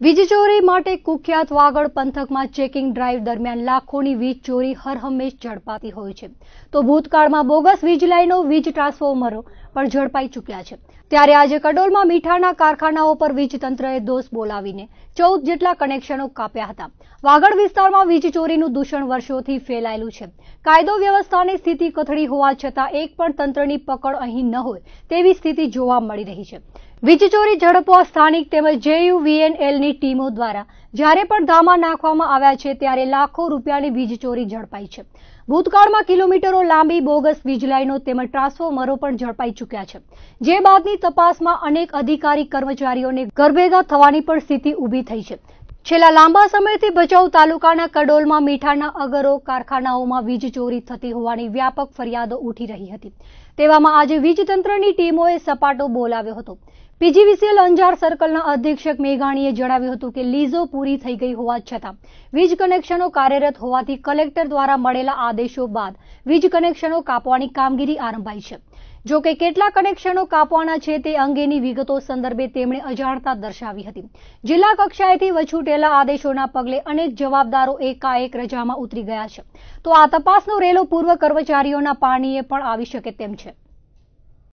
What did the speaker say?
વીજ ચોરી માટે કુખ્યાત વાગડ પંથકમાં ચેકિંગ ડ્રાઈવ દરમિયાન લાખોની વીજ ચોરી હરહંમેશ ઝડપાતી હોય છે. તો ભૂતકાળમાં બોગસ વીજ લાઈનો વીજ ટ્રાન્સફોર્મરો પણ ઝડપાઈ ચૂક્યા છે. ત્યારે આજે કડોલમાં મીઠાના કારખાનાઓ પર વીજ તંત્રએ દોષ બોલાવીને ચૌદ જેટલા કનેક્શનો કાપ્યા હતા. વાગડ વિસ્તારમાં વીજ ચોરીનું દૂષણ વર્ષોથી ફેલાયેલું છે. કાયદો વ્યવસ્થાની સ્થિતિ કથળી હોવા છતાં એક પણ તંત્રની પકડ અહીં ન હોય તેવી સ્થિતિ જોવા મળી રહી છે. વીજચોરી ઝડપવા સ્થાનિક તેમજ જેયુવીએનએલની ટીમો દ્વારા જ્યારે પણ ધામા નાખવામાં આવ્યા છે ત્યારે લાખો રૂપિયાની વીજ ચોરી ઝડપાઈ છે. ભૂતકાળમાં કિલોમીટરો લાંબી બોગસ વીજ લાઈનો તેમજ ટ્રાન્સફોર્મરો પણ ઝડપાઈ ચૂક્યા છે. જે બાદની તપાસમાં અનેક અધિકારી કર્મચારીઓને ગરભેગા થવાની પણ સ્થિતિ ઊભી થઈ છે. છેલ્લા લાંબા સમયથી ભચાઉ તાલુકાના કડોલમાં મીઠાના અગરો કારખાનાઓમાં વીજ ચોરી થતી હોવાની વ્યાપક ફરિયાદો ઉઠી રહી હતી. તેવામાં આજે વીજતંત્રની ટીમોએ સપાટો બોલાવ્યો હતો. પીજીવીસીએલ અંજાર સર્કલના અધિક્ષક મેઘાણીએ જણાવ્યું હતું કે લીઝો પૂરી થઈ ગઈ હોવા છતાં વીજ કનેક્શનો કાર્યરત હોવાથી કલેક્ટર દ્વારા મળેલા આદેશો બાદ વીજ કનેક્શનો કાપવાની કામગીરી આરંભાઈ છે. જો કે કેટલા કનેક્શનો કાપવાના છે તે અંગેની વિગતો સંદર્ભે તેમણે અજાણતા દર્શાવી હતી. જિલ્લા કક્ષાએથી વછૂટેલા આદેશોના પગલે અનેક જવાબદારો એકાએક રજામાં ઉતરી ગયા છે. તો આ તપાસનો રેલો પૂર્વ કર્મચારીઓના પાણીએ પણ આવી શકે તેમ છે.